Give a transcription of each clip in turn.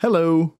Hello.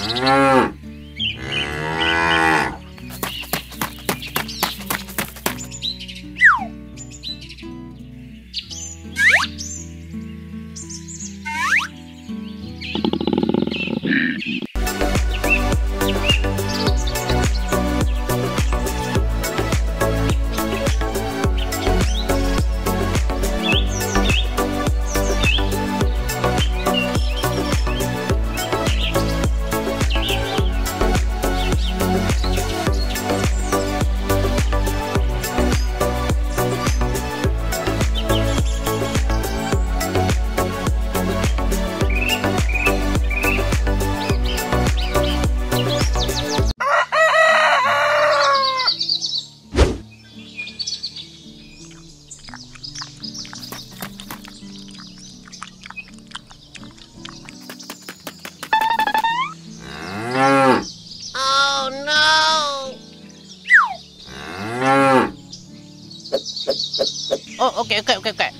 Mm-hmm. Oh, okay, okay, okay, okay.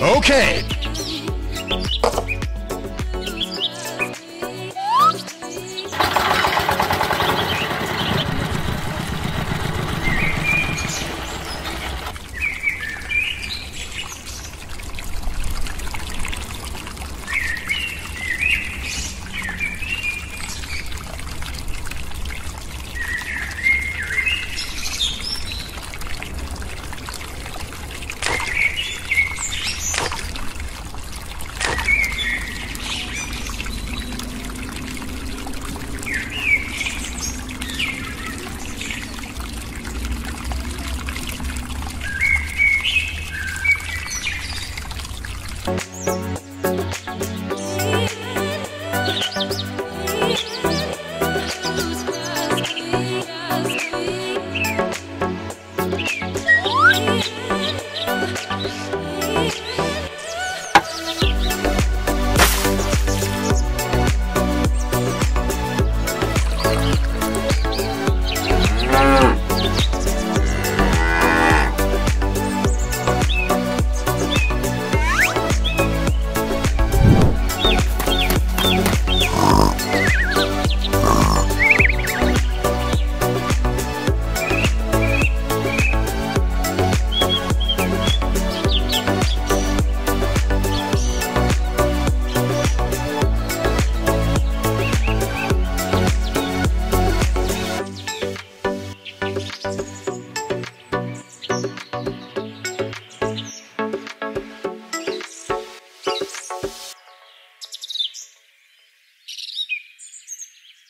Okay.